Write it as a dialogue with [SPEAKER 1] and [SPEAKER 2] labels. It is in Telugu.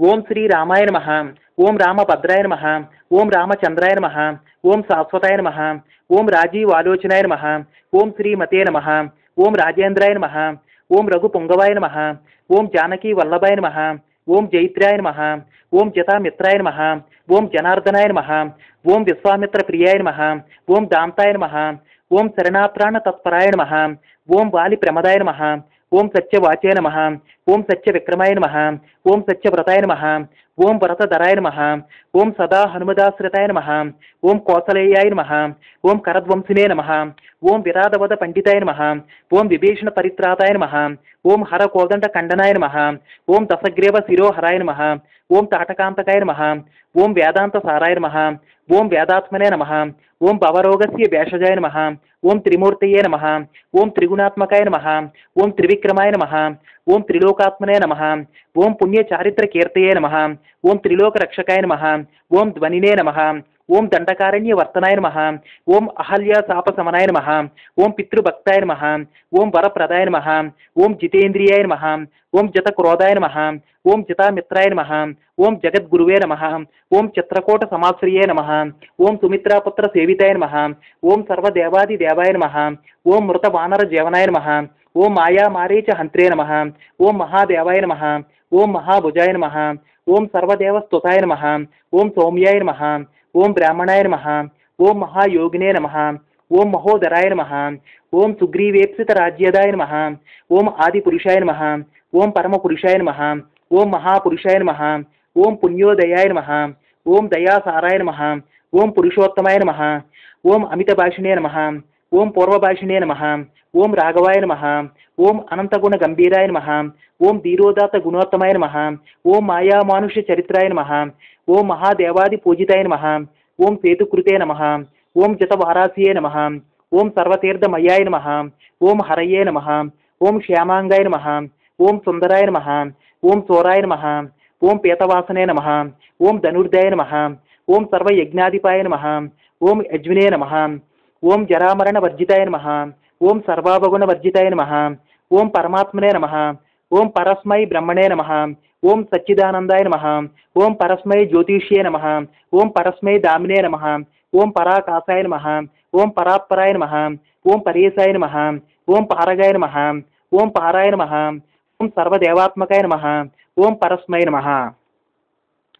[SPEAKER 1] ఓం శ్రీ రామాయ నమ ఓం రామభద్రాయ నమ ఓం రామచంద్రాయ నమ ఓం శాశ్వతాయ నమ ఓం రాజీవ్ ఆలోచనాయ నమ ఓం శ్రీమతే నమ ఓం రాజేంద్రాయ నమ ఓం రఘు పొంగవాయ నమ ఓం జానకీ వల్లభాయ నమ ఓం జైత్రాయ నమ ఓం జతామిత్రాయ నమ ఓం జనార్దనాయ నమ ఓం విశ్వామిత్ర ప్రియాయ నమ ఓం దాంతాయ నమ ఓం శరణాప్రాణ తత్పరాయ నమ ఓం వాలి ప్రమదాయ నమ ఓం సత్యవాచే నమ ఓం సత్య విక్రమాయ నమ ఓం సత్యవ్రతాయ నమ ఓం భరతధరాయ నమ ఓం సదా హనుమదాశ్రితాయ నమ ఓం కోసలేయాయ నమ ఓం కరధ్వంసినే నమ ఓం విరాధవద పండితాయ నమ ఓం విభీషణ పరిత్రాతాయ నమ ఓం హర కోదండ ఖండనాయ నమ ఓం దశగ్రీవ శిరోహరాయ నమ ఓం తాటకాంతకాయ నమ ఓం వేదాంత సారాయ నమ ओं व्यादात्मने नमः ओं से व्याषजाय नम ओं त्रिमूर्त नम ओं त्रिगुणात्मकाय नम ओं त्रिविक्रमाय नम ओं त्रिलोकात्मने नमः ओं पुण्यचारित्रकर्त नम ओं त्रिलोकरक्षकाय नम ओं ध्वनिने नम ఓం దండకారణ్య వర్తనాయ నమ ఓం అహల్య శాప సమనాయ నమ ఓం పితృభక్తాయ నమ ఓం వరప్రదాయ నమ ఓం జితేంద్రియాయ నమ ఓం జత క్రోధాయ నమ ఓం జితామిత్రాయ నమ ఓం జగద్గురువే నమ ఓం చిత్రకోట సమాశ్రయే నమ ఓం సుమిత్రాపుత్ర సేవితాయ నమ ఓం సర్వదేవాది దేవాయ నమ ఓం మృత వానర జీవనాయ నమ ఓం మాయా మారీచ హంత్రే నమ ఓం మహాదేవాయ నమ ఓం మహాభుజాయ నమ ఓం సర్వదేవ స్తుతాయ నమ ఓం సౌమ్యాయ నమ ओम ब्राह्मणाय नमः ओम महायोगिने नमः ओम महोदराय नमः ओम सुग्रीवेप्सितराज्यदाय नमः ओम आदिपुरुषाय नमः ओम परमपुरुषाय नमः ओम महापुरुषाय नमः ओम पुण्योदयाय नमः ओम दयासाराय नमः ओम पुरुषोत्तमाय नमः ओम अमितभाषिणे नमः ओम पूर्वभाषिणे नम ओं राघवाय नमः ओं अनन्तगुणगम्भीराय नमः ओं धीरोदात्तगुणोत्तमाय नमः ओं मायामानुष्यचरित्राय नमः ओं महादेवादिपूजिताय नमः ओं सेतुकृते नम ओं जतवारासीये नम ओं सर्वतीर्थमयाय नमः ओं हरये नम ओं श्यामाङ्गाय नम ओम सुन्दराय नमः ओम सोराय नमः ओम पेतवासने नम ओं धनुर्दय नम ओं सर्वयज्ञाधिपाय नम ओं यज्विने नम ஓம் ஜராமரண வர்ஜிதாய நம ஓம் சர்வாபகுண வர்ஜிதாய நம ஓம் பரமாத்மனே நம ஓம் பரஸ்மை பிரம்மணே நம ஓம் சச்சிதானந்தாய நம ஓம் பரஸ்மை ஜோதிஷியே நம ஓம் பரஸ்மை தாமினே நம ஓம் பராகாசாய நம ஓம் பராத்பராய நம ஓம் பரேசாய நம ஓம் பாரகாய நம ஓம் பாராய நம ஓம் சர்வதேவாத்மகாய நம ஓம் பரஸ்மை நம